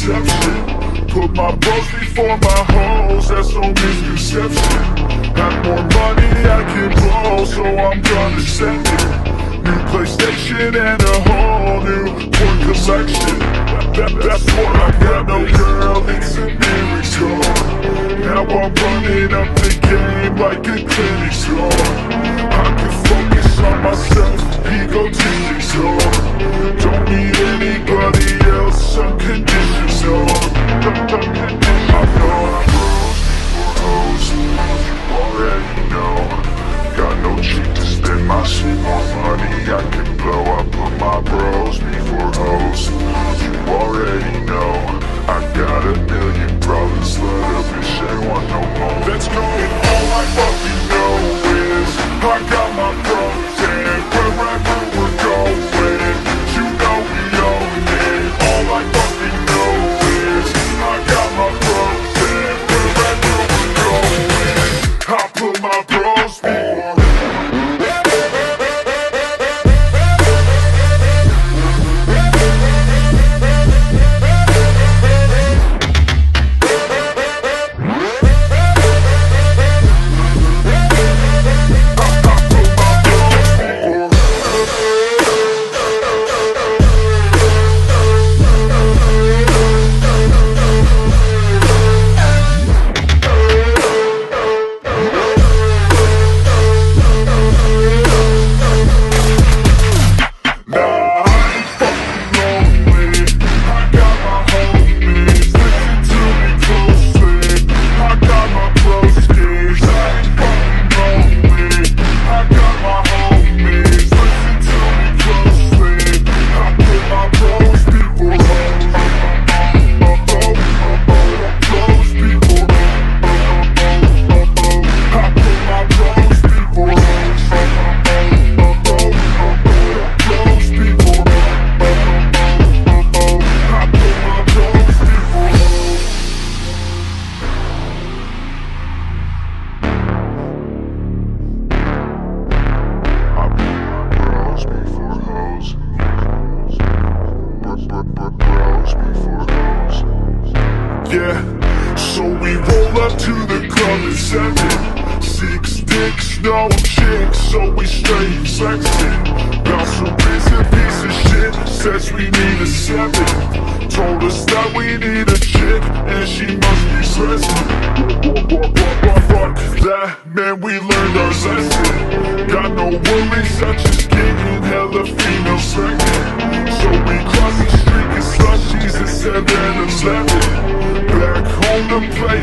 contraception Put my bros before my hoes, that's no misconception. Have more money I can blow, so I'm gonna send it New PlayStation and a whole new porn collection that, That's what I got, no girl, it's a miracle. Now I'm running up the game like a clinic Yeah, so we roll up to the club at seven. Six dicks, no chicks, so we straight flexing. Bouncer is a piece of shit, says we need a seven. Told us that we need a chick, and she must be stressing. Fuck that, man, we learned our lesson. Got no worries, I just getting hella female pregnant. Home